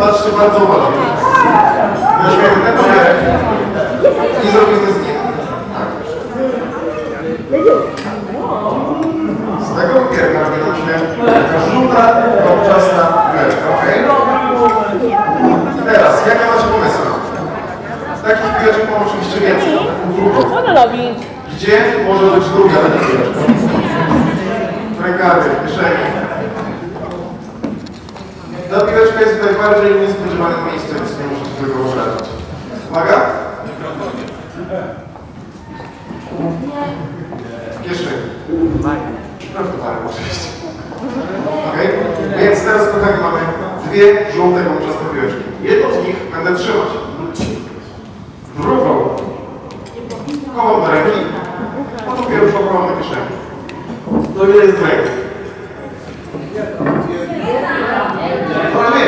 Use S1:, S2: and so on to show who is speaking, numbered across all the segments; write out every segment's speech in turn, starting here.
S1: Patrzcie bardzo uważnie. Weźmiemy ten papierek i zrobimy z nim. Z tego robi nam się żółta, kolczasta piłeczka, okej? Teraz, jakie macie pomysły? Takich piłeczek mam oczywiście więcej.
S2: Co ona robi?
S1: Gdzie może być druga taka rękawie, w kieszeni. Ta piłeczka jest najbardziej niespodziewanym miejscu, więc nie musicie tego wyobrażać. Uwaga! W kieszeni. Żartowałem oczywiście. Okej? Więc teraz kochani mamy dwie żółte kolczaste piłeczki. Jedną z nich będę trzymać. Drugą chowam do ręki, a tu pierwszą chowam do kieszeni. To ile jest ręki? To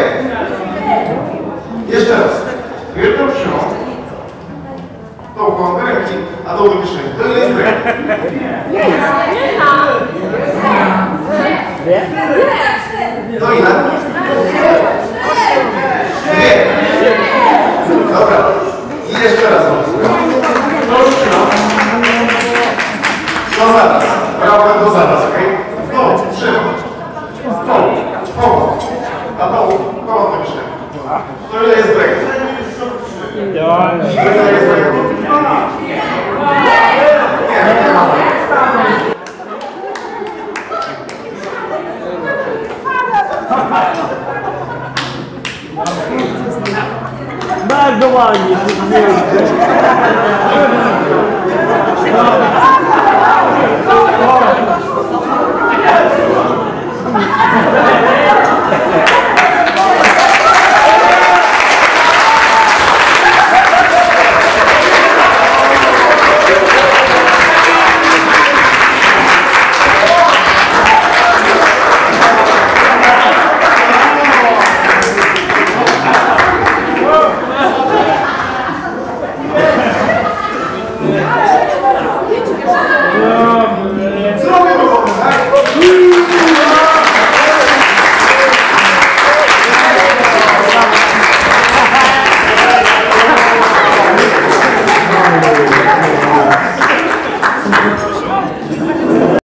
S1: は20
S3: 秒。